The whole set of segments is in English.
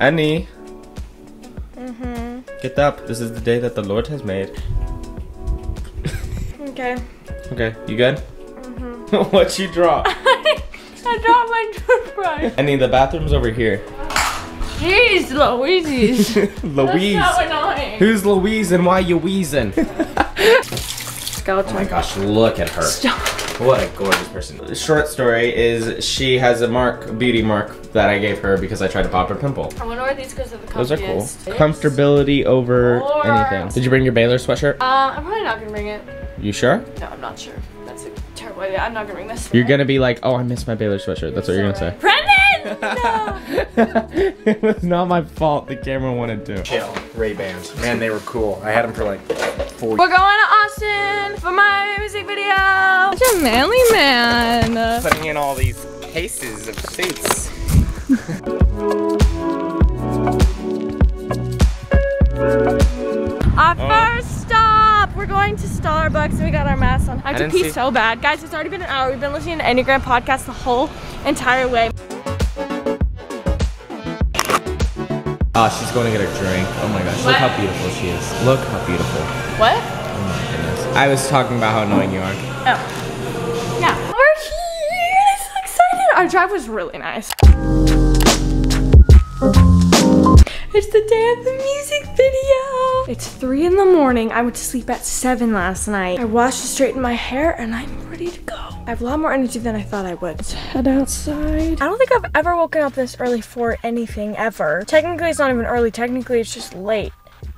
Annie. Mm-hmm. Get up. This is the day that the Lord has made. Okay. Okay, you good? Mm-hmm. what you drop? I dropped my toothbrush. Annie, the bathroom's over here. Jeez, Louise. Louise. So annoying. Who's Louise and why you wheezing? Skeleton. Oh my gosh, look at her. Stop. What a gorgeous person. The short story is she has a mark, a beauty mark that I gave her because I tried to pop her pimple. I wonder where these goes to the Those are cool. comfiest. Comfortability over Lord. anything. Did you bring your Baylor sweatshirt? Uh, I'm probably not gonna bring it. You sure? No, I'm not sure. That's a terrible idea. I'm not gonna bring this. You're gonna be like, oh, I missed my Baylor sweatshirt. That's what you're gonna say. Brendan! No! it was not my fault. The camera wanted to. Chill. Ray Bans. Man, they were cool. I had them for like four We're going to Austin for my music video. Such a manly man. Putting in all these cases of suits. Our oh. first stop! We're going to Starbucks and we got our masks on. I have to didn't pee see- so bad. Guys, it's already been an hour. We've been listening to Enneagram podcast the whole entire way. Oh, she's going to get a drink. Oh my gosh, look how beautiful she is. Look how beautiful. What? I was talking about how annoying you are. Oh. Yeah. We're here! I'm so excited! Our drive was really nice. It's the day of the music video. It's three in the morning. I went to sleep at seven last night. I washed and straightened my hair and I'm ready to go. I have a lot more energy than I thought I would. Let's head outside. I don't think I've ever woken up this early for anything ever. Technically, it's not even early. Technically, it's just late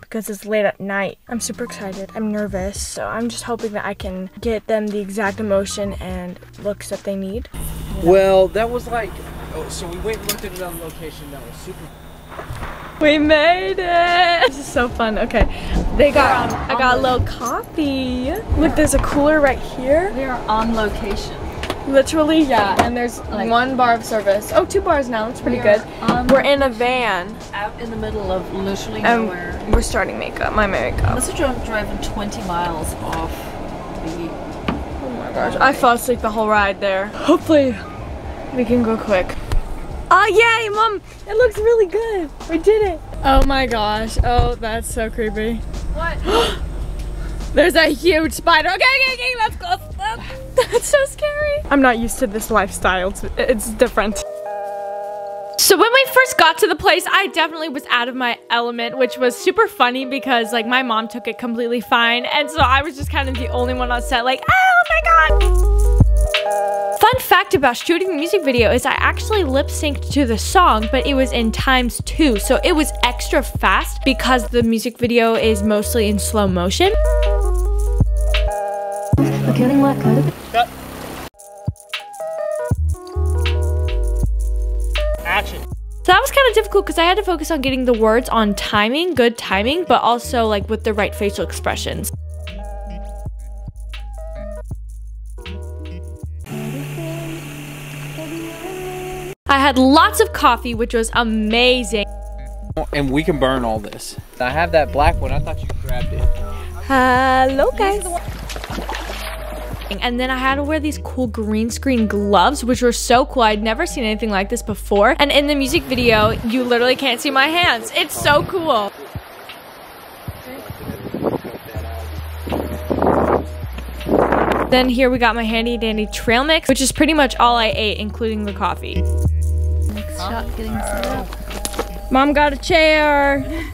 because it's late at night. I'm super excited. I'm nervous. So I'm just hoping that I can get them the exact emotion and looks that they need. Well, that was like. Oh, so we went and looked at another location that was super. We made it! This is so fun. Okay, they got. I got a little coffee. Look, there's a cooler right here. We are on location. Literally, yeah. And there's Like- one bar of service. Oh, two bars now. That's pretty good. Um, we're in a van, Out in the middle of literally and nowhere. we're starting makeup. My makeup. Have drove, driving 20 miles off the. Oh my gosh, I fell asleep the whole ride there. Hopefully, we can go quick. Oh yay, mom! It looks really good. We did it. Oh my gosh. Oh, that's so creepy. What? There's a huge spider. Okay, okay, okay, let's go. That's so scary. I'm not used to this lifestyle. It's, it's different. So when we first got to the place, I definitely was out of my element, which was super funny because like my mom took it completely fine. And so I was just kind of the only one on set like, oh my god. Fun fact about shooting the music video is I actually lip synced to the song, but it was in times two. So it was extra fast because the music video is mostly in slow motion. Action. So that was kind of difficult because I had to focus on getting the words on timing, good timing, but also like with the right facial expressions. I had lots of coffee, which was amazing. And we can burn all this. I have that black one. I thought you grabbed it. Hello, guys. And then I had to wear these cool green screen gloves, which were so cool. I'd never seen anything like this before. And in the music video, you literally can't see my hands. It's so cool. Then here we got my handy dandy trail mix, which is pretty much all I ate, including the coffee. Next shot getting set up. Mom got a chair.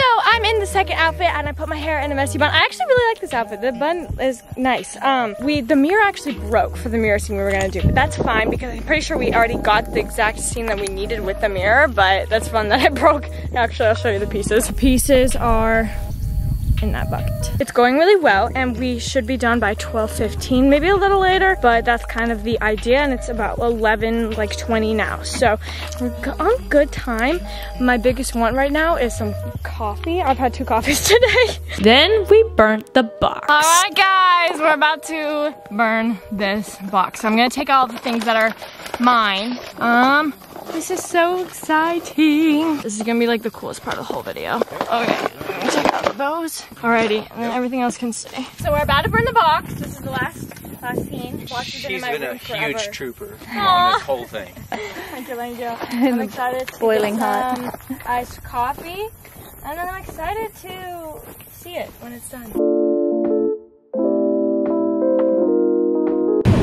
So I'm in the second outfit and I put my hair in a messy bun. I actually really like this outfit. The bun is nice. Um, we the mirror actually broke for the mirror scene we were gonna do, but that's fine because I'm pretty sure we already got the exact scene that we needed with the mirror. But that's fun that it broke. Actually, I'll show you the pieces. The pieces are in that bucket. It's going really well and we should be done by 12:15, maybe a little later, but that's kind of the idea and it's about 11 like 20 now. So we're on good time. My biggest want right now is some coffee. I've had two coffees today. Then we burnt the box. All right guys, we're about to burn this box. I'm going to take all the things that are mine. Um this is so exciting. This is gonna be like the coolest part of the whole video. Okay, let me check out those. Alrighty, and then everything else can stay. So we're about to burn the box. This is the last last scene. Watch has been in She's my been a room huge trooper Aw. on this whole thing. Thank you, thank you. I'm excited to Boiling get hot. iced coffee, and then I'm excited to see it when it's done.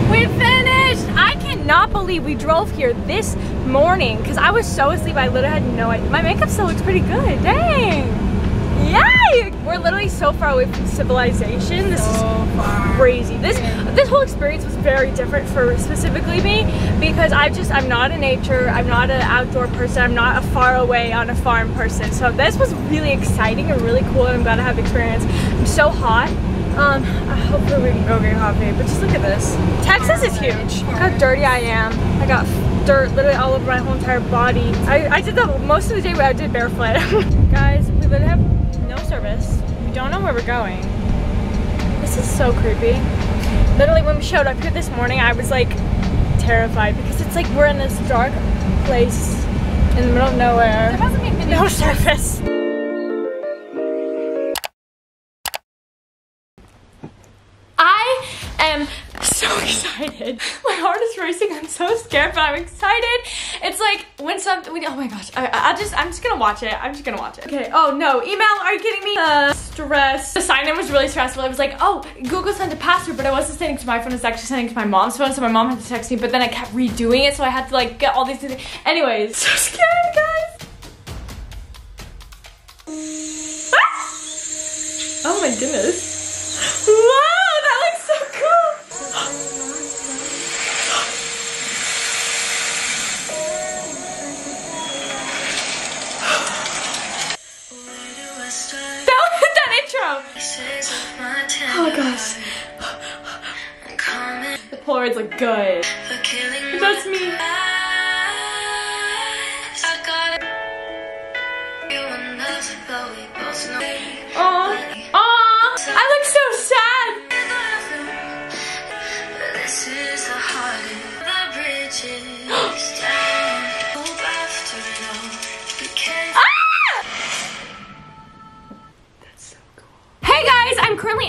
We finished! I cannot believe we drove here this morning because I was so asleep I literally had no idea. My makeup still looks pretty good. Dang! Yay! We're literally so far away from civilization. This is far. crazy. This this whole experience was very different for specifically me because I just I'm not a nature, I'm not an outdoor person, I'm not a far away on a farm person. So this was really exciting and really cool and I'm glad I have experience. I'm so hot. Um, hopefully we can go get coffee, but just look at this. Texas is huge. Look how dirty I am. I got dirt literally all over my whole entire body. I, I did the most of the day where I did barefoot. Guys, we literally have no service. We don't know where we're going. This is so creepy. Literally when we showed up here this morning, I was like terrified because it's like we're in this dark place in the middle of nowhere. No service. I am so excited. My heart is racing. I'm so scared, but I'm excited. It's like when something. When, oh my gosh! I, I just. I'm just gonna watch it. I'm just gonna watch it. Okay. Oh no! Email? Are you kidding me? Uh, stress. The sign in was really stressful. I was like, oh, Google sent a password, but I wasn't sending to my phone. It's actually sending to my mom's phone. So my mom had to text me, but then I kept redoing it, so I had to like get all these things. Anyways, so scared, guys. Ah! Oh my goodness. Wow, Look good. That's me.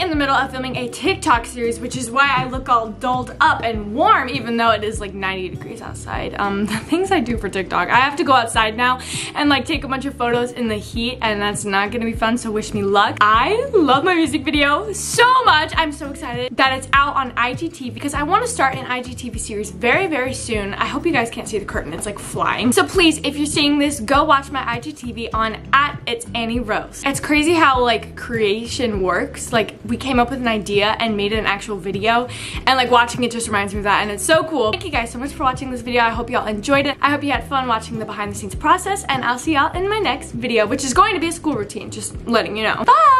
In the middle of filming a TikTok series, which is why I look all dolled up and warm, even though it is like 90 degrees outside. Um, the things I do for TikTok, I have to go outside now and like take a bunch of photos in the heat, and that's not gonna be fun, so wish me luck. I love my music video so much. I'm so excited that it's out on IGTV because I want to start an IGTV series very, very soon. I hope you guys can't see the curtain, it's like flying. So please, if you're seeing this, go watch my IGTV on at It's Annie Rose. It's crazy how like creation works. Like we came up with an idea and made it an actual video and like watching it just reminds me of that and it's so cool. Thank you guys so much for watching this video. I hope y'all enjoyed it. I hope you had fun watching the behind the scenes process and I'll see y'all in my next video, which is going to be a school routine, just letting you know. Bye!